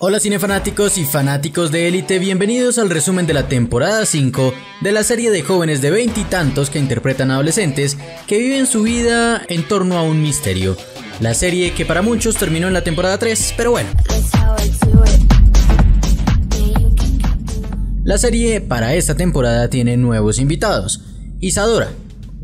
Hola cinefanáticos y fanáticos de élite, bienvenidos al resumen de la temporada 5 de la serie de jóvenes de veintitantos que interpretan adolescentes que viven su vida en torno a un misterio. La serie que para muchos terminó en la temporada 3, pero bueno. La serie para esta temporada tiene nuevos invitados. Isadora,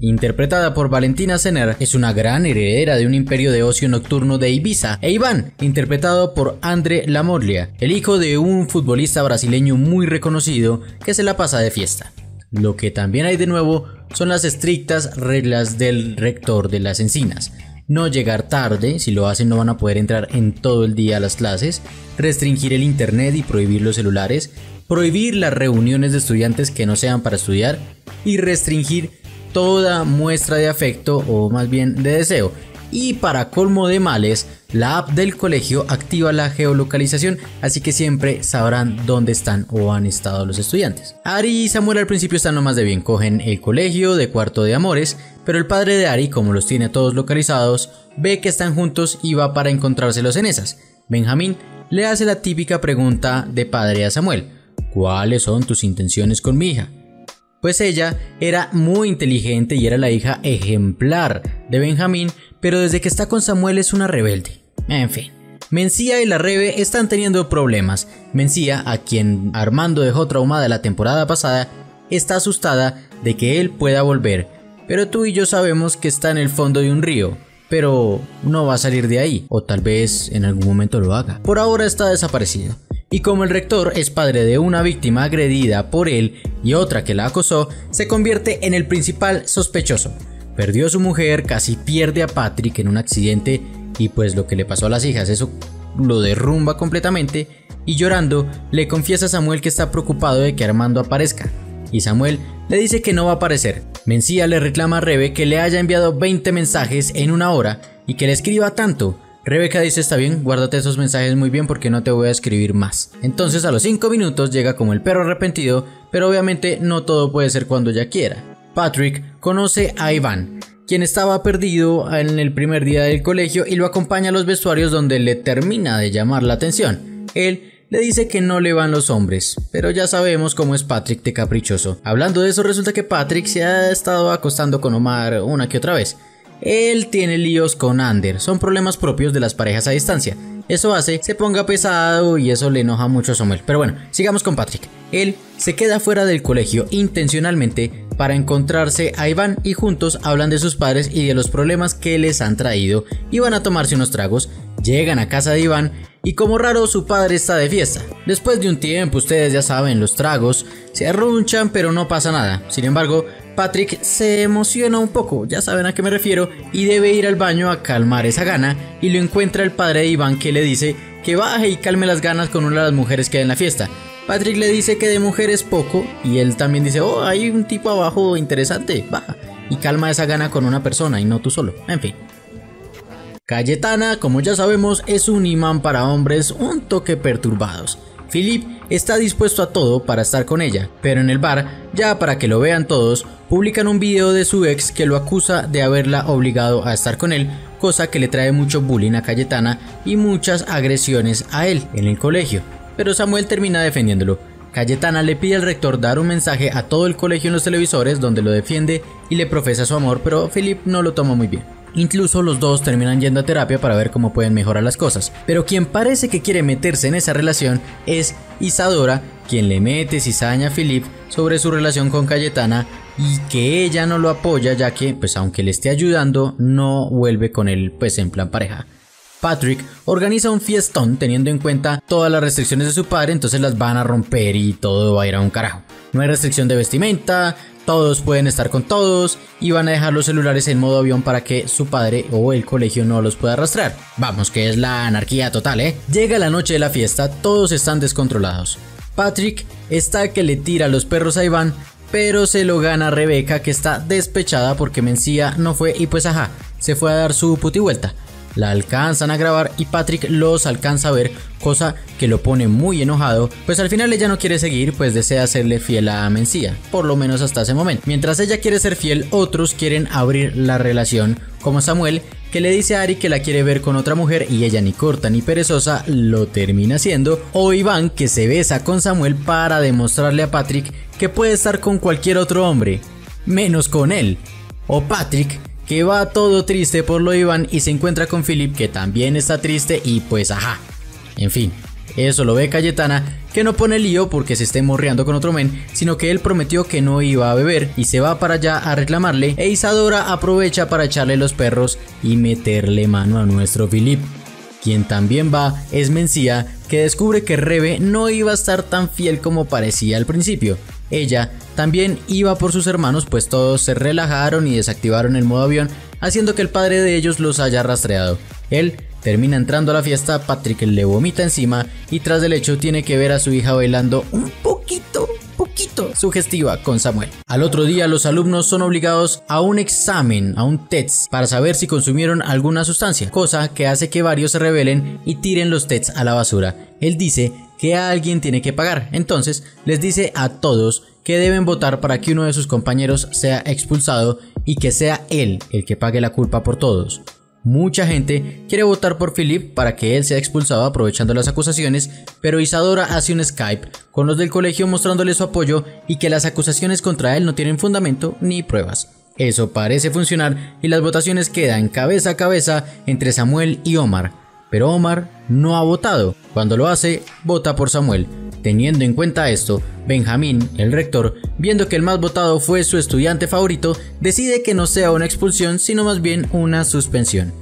interpretada por Valentina Sener, es una gran heredera de un imperio de ocio nocturno de Ibiza, e Iván, interpretado por André Lamorlia, el hijo de un futbolista brasileño muy reconocido que se la pasa de fiesta. Lo que también hay de nuevo son las estrictas reglas del rector de las encinas. No llegar tarde, si lo hacen no van a poder entrar en todo el día a las clases, restringir el internet y prohibir los celulares, prohibir las reuniones de estudiantes que no sean para estudiar y restringir toda muestra de afecto o más bien de deseo. Y para colmo de males, la app del colegio activa la geolocalización, así que siempre sabrán dónde están o han estado los estudiantes. Ari y Samuel al principio están nomás de bien, cogen el colegio de cuarto de amores, pero el padre de Ari, como los tiene todos localizados, ve que están juntos y va para encontrárselos en esas. Benjamín le hace la típica pregunta de padre a Samuel, ¿cuáles son tus intenciones con mi hija? Pues ella era muy inteligente y era la hija ejemplar de Benjamín, pero desde que está con Samuel es una rebelde. En fin. Mencía y la Rebe están teniendo problemas. Mencía, a quien Armando dejó traumada la temporada pasada, está asustada de que él pueda volver, pero tú y yo sabemos que está en el fondo de un río, pero no va a salir de ahí, o tal vez en algún momento lo haga. Por ahora está desaparecido y como el rector es padre de una víctima agredida por él y otra que la acosó, se convierte en el principal sospechoso. Perdió a su mujer, casi pierde a Patrick en un accidente y pues lo que le pasó a las hijas, eso lo derrumba completamente y llorando le confiesa a Samuel que está preocupado de que Armando aparezca. Y Samuel le dice que no va a aparecer. Mencía le reclama a Rebe que le haya enviado 20 mensajes en una hora y que le escriba tanto Rebeca dice está bien, guárdate esos mensajes muy bien porque no te voy a escribir más. Entonces a los 5 minutos llega como el perro arrepentido, pero obviamente no todo puede ser cuando ella quiera. Patrick conoce a Iván, quien estaba perdido en el primer día del colegio y lo acompaña a los vestuarios donde le termina de llamar la atención. Él le dice que no le van los hombres, pero ya sabemos cómo es Patrick de caprichoso. Hablando de eso, resulta que Patrick se ha estado acostando con Omar una que otra vez. Él tiene líos con Ander, son problemas propios de las parejas a distancia. Eso hace se ponga pesado y eso le enoja mucho a Samuel. Pero bueno, sigamos con Patrick. Él se queda fuera del colegio intencionalmente para encontrarse a Iván y juntos hablan de sus padres y de los problemas que les han traído y van a tomarse unos tragos. Llegan a casa de Iván y como raro su padre está de fiesta. Después de un tiempo, ustedes ya saben, los tragos se arrunchan pero no pasa nada. Sin embargo, Patrick se emociona un poco, ya saben a qué me refiero, y debe ir al baño a calmar esa gana, y lo encuentra el padre de Iván que le dice que baje y calme las ganas con una de las mujeres que hay en la fiesta. Patrick le dice que de mujer es poco, y él también dice, oh, hay un tipo abajo interesante, baja, y calma esa gana con una persona y no tú solo, en fin. Cayetana, como ya sabemos, es un imán para hombres un toque perturbados. Philip está dispuesto a todo para estar con ella, pero en el bar, ya para que lo vean todos, publican un video de su ex que lo acusa de haberla obligado a estar con él, cosa que le trae mucho bullying a Cayetana y muchas agresiones a él en el colegio. Pero Samuel termina defendiéndolo. Cayetana le pide al rector dar un mensaje a todo el colegio en los televisores donde lo defiende y le profesa su amor, pero Philip no lo toma muy bien. Incluso los dos terminan yendo a terapia para ver cómo pueden mejorar las cosas. Pero quien parece que quiere meterse en esa relación es Isadora, quien le mete cizaña a Philip sobre su relación con Cayetana y que ella no lo apoya ya que, pues aunque le esté ayudando, no vuelve con él pues en plan pareja. Patrick organiza un fiestón teniendo en cuenta todas las restricciones de su padre, entonces las van a romper y todo va a ir a un carajo. No hay restricción de vestimenta, todos pueden estar con todos y van a dejar los celulares en modo avión para que su padre o el colegio no los pueda arrastrar. Vamos, que es la anarquía total, ¿eh? Llega la noche de la fiesta, todos están descontrolados. Patrick está que le tira los perros a Iván, pero se lo gana Rebeca que está despechada porque Mencía no fue y pues ajá, se fue a dar su puti vuelta la alcanzan a grabar y Patrick los alcanza a ver, cosa que lo pone muy enojado, pues al final ella no quiere seguir, pues desea serle fiel a Mencía, por lo menos hasta ese momento. Mientras ella quiere ser fiel, otros quieren abrir la relación, como Samuel, que le dice a Ari que la quiere ver con otra mujer y ella ni corta ni perezosa lo termina haciendo, o Iván que se besa con Samuel para demostrarle a Patrick que puede estar con cualquier otro hombre, menos con él, o Patrick que va todo triste por lo Iván y se encuentra con Philip que también está triste y pues ajá, en fin. Eso lo ve Cayetana, que no pone lío porque se esté morreando con otro men, sino que él prometió que no iba a beber y se va para allá a reclamarle, e Isadora aprovecha para echarle los perros y meterle mano a nuestro Philip. Quien también va es Mencía, que descubre que Rebe no iba a estar tan fiel como parecía al principio. Ella también iba por sus hermanos, pues todos se relajaron y desactivaron el modo avión, haciendo que el padre de ellos los haya rastreado. Él Termina entrando a la fiesta, Patrick le vomita encima y tras del hecho tiene que ver a su hija bailando un poquito, poquito sugestiva con Samuel. Al otro día los alumnos son obligados a un examen, a un test, para saber si consumieron alguna sustancia, cosa que hace que varios se rebelen y tiren los tests a la basura. Él dice que alguien tiene que pagar, entonces les dice a todos que deben votar para que uno de sus compañeros sea expulsado y que sea él el que pague la culpa por todos. Mucha gente quiere votar por Philip para que él sea expulsado aprovechando las acusaciones, pero Isadora hace un Skype con los del colegio mostrándole su apoyo y que las acusaciones contra él no tienen fundamento ni pruebas. Eso parece funcionar y las votaciones quedan cabeza a cabeza entre Samuel y Omar, pero Omar no ha votado. Cuando lo hace, vota por Samuel. Teniendo en cuenta esto, Benjamín, el rector, viendo que el más votado fue su estudiante favorito, decide que no sea una expulsión, sino más bien una suspensión.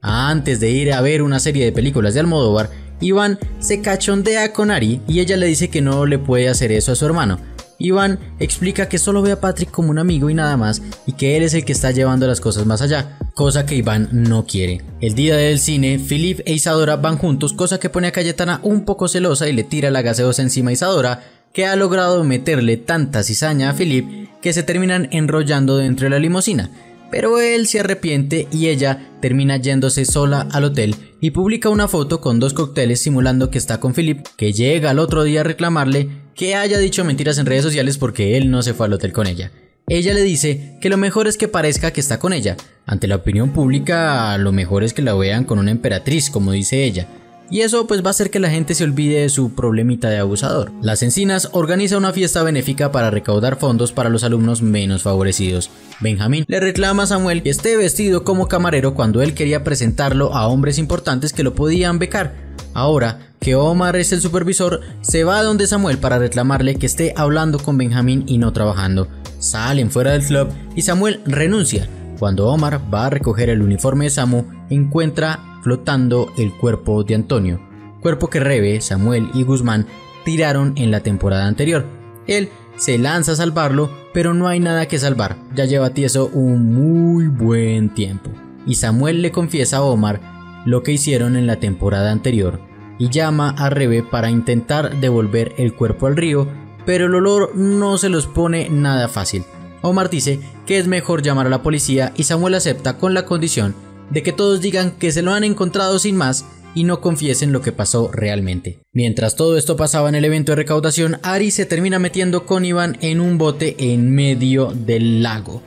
Antes de ir a ver una serie de películas de Almodóvar, Iván se cachondea con Ari y ella le dice que no le puede hacer eso a su hermano. Iván explica que solo ve a Patrick como un amigo y nada más y que él es el que está llevando las cosas más allá, cosa que Iván no quiere. El día del cine, Philip e Isadora van juntos, cosa que pone a Cayetana un poco celosa y le tira la gaseosa encima a Isadora, que ha logrado meterle tanta cizaña a Philip que se terminan enrollando dentro de la limusina. Pero él se arrepiente y ella termina yéndose sola al hotel y publica una foto con dos cócteles simulando que está con Philip, que llega al otro día a reclamarle que haya dicho mentiras en redes sociales porque él no se fue al hotel con ella. Ella le dice que lo mejor es que parezca que está con ella. Ante la opinión pública, lo mejor es que la vean con una emperatriz, como dice ella y eso pues va a hacer que la gente se olvide de su problemita de abusador. Las Encinas organiza una fiesta benéfica para recaudar fondos para los alumnos menos favorecidos. Benjamín le reclama a Samuel que esté vestido como camarero cuando él quería presentarlo a hombres importantes que lo podían becar. Ahora que Omar es el supervisor, se va a donde Samuel para reclamarle que esté hablando con Benjamín y no trabajando. Salen fuera del club y Samuel renuncia. Cuando Omar va a recoger el uniforme de Samu, encuentra flotando el cuerpo de Antonio, cuerpo que Rebe, Samuel y Guzmán tiraron en la temporada anterior. Él se lanza a salvarlo, pero no hay nada que salvar, ya lleva tieso un muy buen tiempo. Y Samuel le confiesa a Omar lo que hicieron en la temporada anterior y llama a Rebe para intentar devolver el cuerpo al río, pero el olor no se los pone nada fácil. Omar dice que es mejor llamar a la policía y Samuel acepta con la condición de que todos digan que se lo han encontrado sin más y no confiesen lo que pasó realmente. Mientras todo esto pasaba en el evento de recaudación, Ari se termina metiendo con Iván en un bote en medio del lago.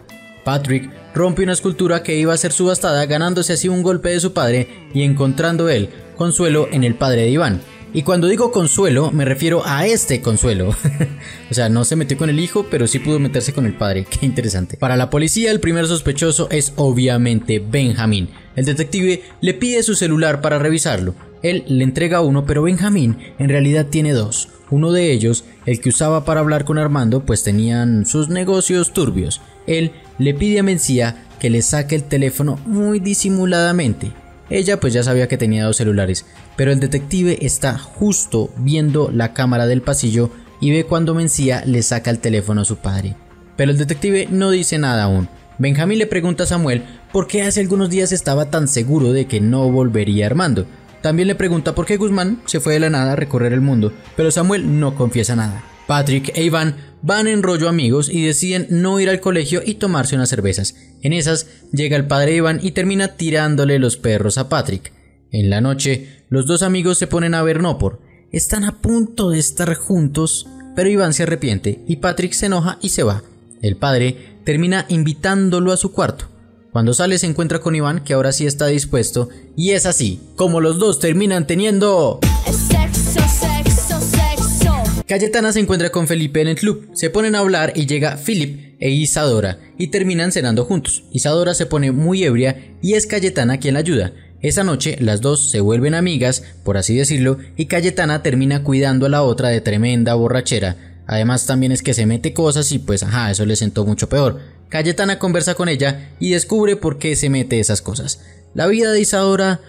Patrick rompe una escultura que iba a ser subastada ganándose así un golpe de su padre y encontrando él consuelo en el padre de Iván, y cuando digo consuelo, me refiero a este consuelo. o sea, no se metió con el hijo, pero sí pudo meterse con el padre. Qué interesante. Para la policía, el primer sospechoso es obviamente Benjamín. El detective le pide su celular para revisarlo. Él le entrega uno, pero Benjamín en realidad tiene dos. Uno de ellos, el que usaba para hablar con Armando, pues tenían sus negocios turbios. Él le pide a Mencía que le saque el teléfono muy disimuladamente. Ella pues ya sabía que tenía dos celulares, pero el detective está justo viendo la cámara del pasillo y ve cuando Mencía le saca el teléfono a su padre. Pero el detective no dice nada aún. Benjamín le pregunta a Samuel por qué hace algunos días estaba tan seguro de que no volvería Armando. También le pregunta por qué Guzmán se fue de la nada a recorrer el mundo, pero Samuel no confiesa nada. Patrick e Iván van en rollo amigos y deciden no ir al colegio y tomarse unas cervezas. En esas llega el padre Iván y termina tirándole los perros a Patrick. En la noche, los dos amigos se ponen a ver Nopor. Están a punto de estar juntos, pero Iván se arrepiente y Patrick se enoja y se va. El padre termina invitándolo a su cuarto. Cuando sale se encuentra con Iván, que ahora sí está dispuesto, y es así, como los dos terminan teniendo... Sexo, sexo, sexo. Cayetana se encuentra con Felipe en el club, se ponen a hablar y llega Philip e Isadora, y terminan cenando juntos. Isadora se pone muy ebria y es Cayetana quien la ayuda. Esa noche las dos se vuelven amigas, por así decirlo, y Cayetana termina cuidando a la otra de tremenda borrachera. Además también es que se mete cosas y pues ajá, eso le sentó mucho peor. Cayetana conversa con ella y descubre por qué se mete esas cosas. La vida de Isadora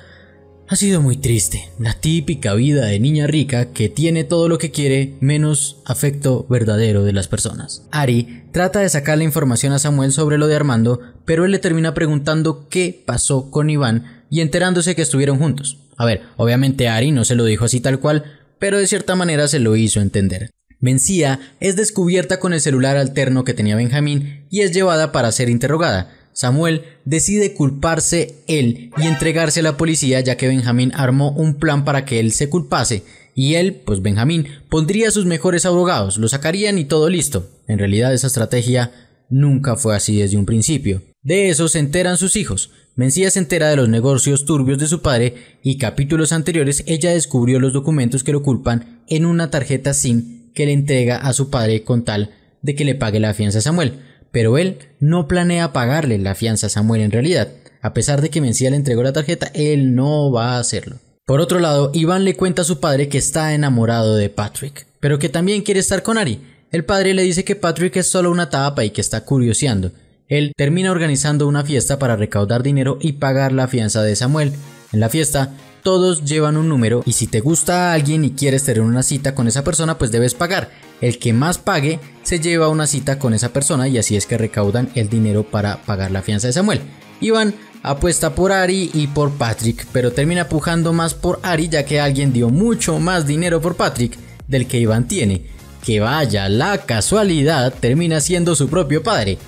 ha sido muy triste, la típica vida de niña rica que tiene todo lo que quiere menos afecto verdadero de las personas. Ari trata de sacar la información a Samuel sobre lo de Armando, pero él le termina preguntando qué pasó con Iván y enterándose que estuvieron juntos. A ver, obviamente Ari no se lo dijo así tal cual, pero de cierta manera se lo hizo entender. Mencía es descubierta con el celular alterno que tenía Benjamín y es llevada para ser interrogada. Samuel decide culparse él y entregarse a la policía ya que Benjamín armó un plan para que él se culpase y él, pues Benjamín, pondría sus mejores abogados, lo sacarían y todo listo. En realidad esa estrategia nunca fue así desde un principio. De eso se enteran sus hijos. Mencía se entera de los negocios turbios de su padre y capítulos anteriores ella descubrió los documentos que lo culpan en una tarjeta SIM que le entrega a su padre con tal de que le pague la fianza a Samuel, pero él no planea pagarle la fianza a Samuel en realidad. A pesar de que Mencía le entregó la tarjeta, él no va a hacerlo. Por otro lado, Iván le cuenta a su padre que está enamorado de Patrick, pero que también quiere estar con Ari. El padre le dice que Patrick es solo una tapa y que está curioseando. Él termina organizando una fiesta para recaudar dinero y pagar la fianza de Samuel. En la fiesta, todos llevan un número y si te gusta a alguien y quieres tener una cita con esa persona, pues debes pagar. El que más pague se lleva una cita con esa persona y así es que recaudan el dinero para pagar la fianza de Samuel. Iván apuesta por Ari y por Patrick, pero termina pujando más por Ari ya que alguien dio mucho más dinero por Patrick del que Iván tiene. Que vaya, la casualidad termina siendo su propio padre.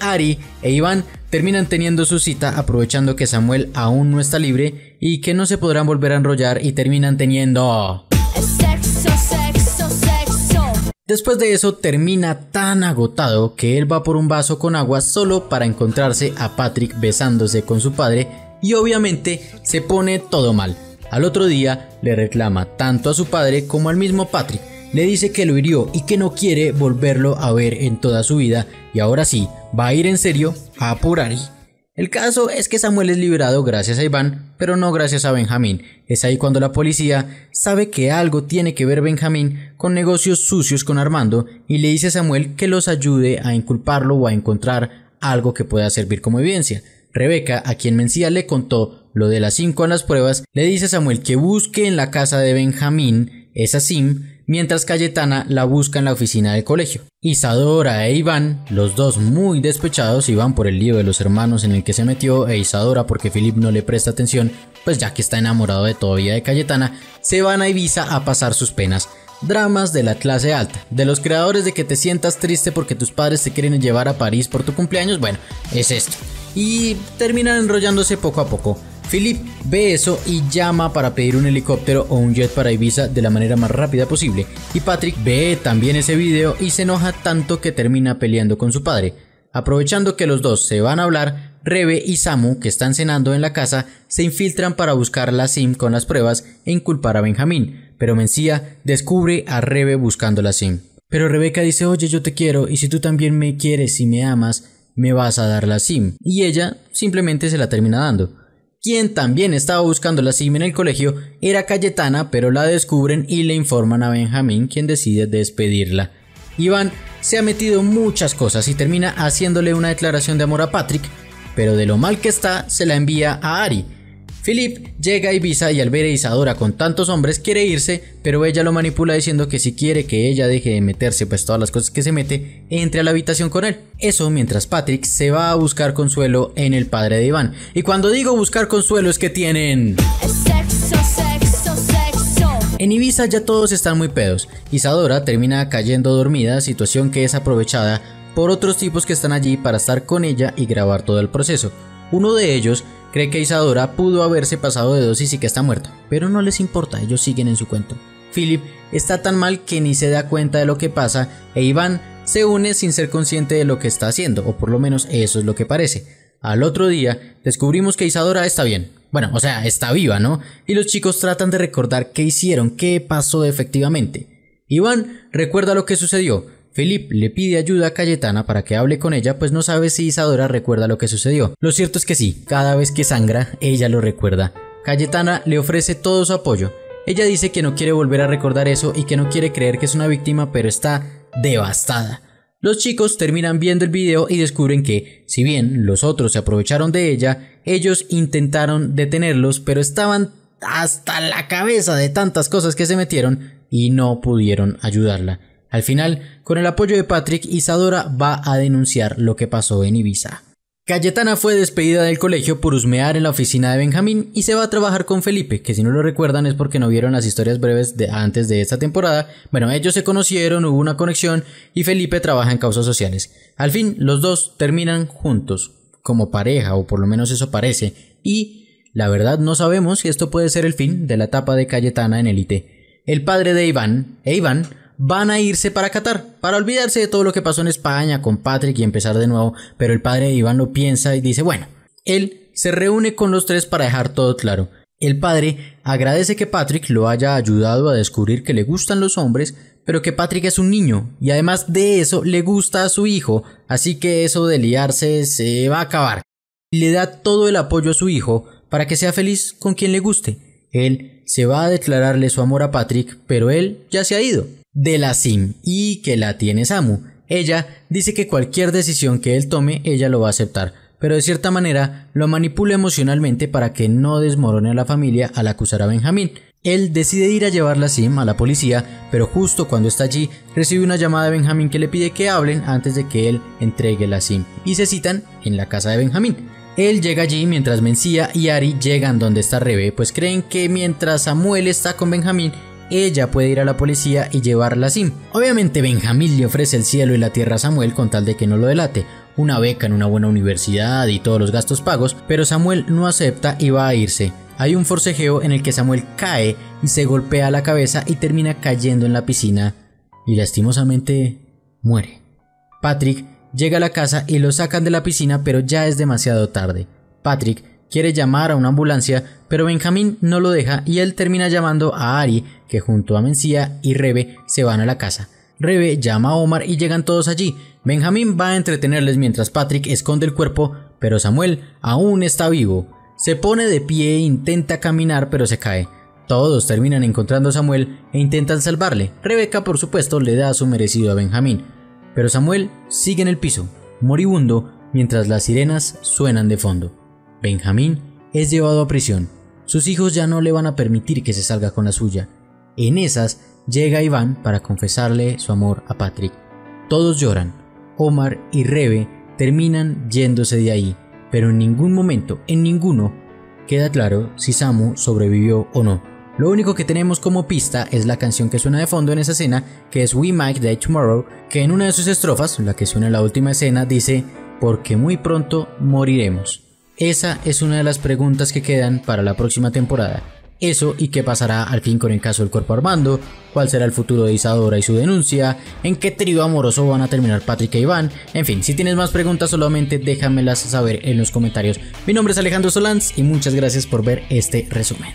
Ari e Iván terminan teniendo su cita aprovechando que Samuel aún no está libre y que no se podrán volver a enrollar y terminan teniendo... Sexo, sexo, sexo. Después de eso termina tan agotado que él va por un vaso con agua solo para encontrarse a Patrick besándose con su padre y obviamente se pone todo mal. Al otro día le reclama tanto a su padre como al mismo Patrick le dice que lo hirió y que no quiere volverlo a ver en toda su vida y ahora sí, va a ir en serio a por Ari. El caso es que Samuel es liberado gracias a Iván, pero no gracias a Benjamín. Es ahí cuando la policía sabe que algo tiene que ver Benjamín con negocios sucios con Armando y le dice a Samuel que los ayude a inculparlo o a encontrar algo que pueda servir como evidencia. Rebeca, a quien Mencía le contó lo de las cinco en las pruebas, le dice a Samuel que busque en la casa de Benjamín esa SIM mientras Cayetana la busca en la oficina del colegio. Isadora e Iván, los dos muy despechados, Iván por el lío de los hermanos en el que se metió e Isadora porque Philip no le presta atención, pues ya que está enamorado de todavía de Cayetana, se van a Ibiza a pasar sus penas. Dramas de la clase alta, de los creadores de que te sientas triste porque tus padres te quieren llevar a París por tu cumpleaños, bueno, es esto. Y terminan enrollándose poco a poco. Philip ve eso y llama para pedir un helicóptero o un jet para Ibiza de la manera más rápida posible. Y Patrick ve también ese video y se enoja tanto que termina peleando con su padre. Aprovechando que los dos se van a hablar, Rebe y Samu, que están cenando en la casa, se infiltran para buscar la SIM con las pruebas e inculpar a Benjamín, pero Mencía descubre a Rebe buscando la SIM. Pero Rebeca dice, oye, yo te quiero, y si tú también me quieres y me amas, me vas a dar la SIM. Y ella simplemente se la termina dando. Quien también estaba buscando la SIM en el colegio era Cayetana, pero la descubren y le informan a Benjamín, quien decide despedirla. Iván se ha metido muchas cosas y termina haciéndole una declaración de amor a Patrick, pero de lo mal que está se la envía a Ari, Philip llega a Ibiza y al ver a Isadora con tantos hombres quiere irse, pero ella lo manipula diciendo que si quiere que ella deje de meterse pues todas las cosas que se mete, entre a la habitación con él. Eso mientras Patrick se va a buscar consuelo en el padre de Iván. Y cuando digo buscar consuelo es que tienen... Sexo, sexo, sexo. En Ibiza ya todos están muy pedos. Isadora termina cayendo dormida, situación que es aprovechada por otros tipos que están allí para estar con ella y grabar todo el proceso. Uno de ellos cree que Isadora pudo haberse pasado de dosis y que está muerta, pero no les importa, ellos siguen en su cuento. Philip está tan mal que ni se da cuenta de lo que pasa e Iván se une sin ser consciente de lo que está haciendo, o por lo menos eso es lo que parece. Al otro día, descubrimos que Isadora está bien. Bueno, o sea, está viva, ¿no? Y los chicos tratan de recordar qué hicieron, qué pasó efectivamente. Iván recuerda lo que sucedió. Felipe le pide ayuda a Cayetana para que hable con ella, pues no sabe si Isadora recuerda lo que sucedió. Lo cierto es que sí, cada vez que sangra, ella lo recuerda. Cayetana le ofrece todo su apoyo. Ella dice que no quiere volver a recordar eso y que no quiere creer que es una víctima, pero está devastada. Los chicos terminan viendo el video y descubren que, si bien los otros se aprovecharon de ella, ellos intentaron detenerlos, pero estaban hasta la cabeza de tantas cosas que se metieron y no pudieron ayudarla. Al final, con el apoyo de Patrick, Isadora va a denunciar lo que pasó en Ibiza. Cayetana fue despedida del colegio por husmear en la oficina de Benjamín y se va a trabajar con Felipe, que si no lo recuerdan es porque no vieron las historias breves de antes de esta temporada. Bueno, ellos se conocieron, hubo una conexión y Felipe trabaja en causas sociales. Al fin, los dos terminan juntos, como pareja, o por lo menos eso parece, y la verdad no sabemos si esto puede ser el fin de la etapa de Cayetana en élite. El padre de Iván, e Iván, van a irse para Qatar, para olvidarse de todo lo que pasó en España con Patrick y empezar de nuevo, pero el padre de Iván lo piensa y dice, bueno, él se reúne con los tres para dejar todo claro. El padre agradece que Patrick lo haya ayudado a descubrir que le gustan los hombres, pero que Patrick es un niño y además de eso le gusta a su hijo, así que eso de liarse se va a acabar. Le da todo el apoyo a su hijo para que sea feliz con quien le guste. Él se va a declararle su amor a Patrick, pero él ya se ha ido de la Sim y que la tiene Samu. Ella dice que cualquier decisión que él tome, ella lo va a aceptar, pero de cierta manera lo manipula emocionalmente para que no desmorone a la familia al acusar a Benjamín. Él decide ir a llevar la SIM a la policía, pero justo cuando está allí recibe una llamada de Benjamín que le pide que hablen antes de que él entregue la SIM y se citan en la casa de Benjamín. Él llega allí mientras Mencía y Ari llegan donde está Rebe, pues creen que mientras Samuel está con Benjamín, ella puede ir a la policía y llevarla a Sim. Obviamente Benjamín le ofrece el cielo y la tierra a Samuel con tal de que no lo delate, una beca en una buena universidad y todos los gastos pagos, pero Samuel no acepta y va a irse. Hay un forcejeo en el que Samuel cae y se golpea la cabeza y termina cayendo en la piscina y lastimosamente muere. Patrick llega a la casa y lo sacan de la piscina pero ya es demasiado tarde. Patrick quiere llamar a una ambulancia, pero Benjamín no lo deja y él termina llamando a Ari, que junto a Mencía y Rebe se van a la casa. Rebe llama a Omar y llegan todos allí. Benjamín va a entretenerles mientras Patrick esconde el cuerpo, pero Samuel aún está vivo. Se pone de pie e intenta caminar, pero se cae. Todos terminan encontrando a Samuel e intentan salvarle. Rebeca, por supuesto, le da su merecido a Benjamín. Pero Samuel sigue en el piso, moribundo, mientras las sirenas suenan de fondo. Benjamín es llevado a prisión. Sus hijos ya no le van a permitir que se salga con la suya. En esas llega Iván para confesarle su amor a Patrick. Todos lloran. Omar y Rebe terminan yéndose de ahí, pero en ningún momento, en ninguno, queda claro si Samu sobrevivió o no. Lo único que tenemos como pista es la canción que suena de fondo en esa escena, que es We Might Die Tomorrow, que en una de sus estrofas, la que suena en la última escena, dice, porque muy pronto moriremos. Esa es una de las preguntas que quedan para la próxima temporada. Eso y qué pasará al fin con el caso del cuerpo Armando, cuál será el futuro de Isadora y su denuncia, en qué trío amoroso van a terminar Patrick e Iván, en fin, si tienes más preguntas solamente déjamelas saber en los comentarios. Mi nombre es Alejandro Solans y muchas gracias por ver este resumen.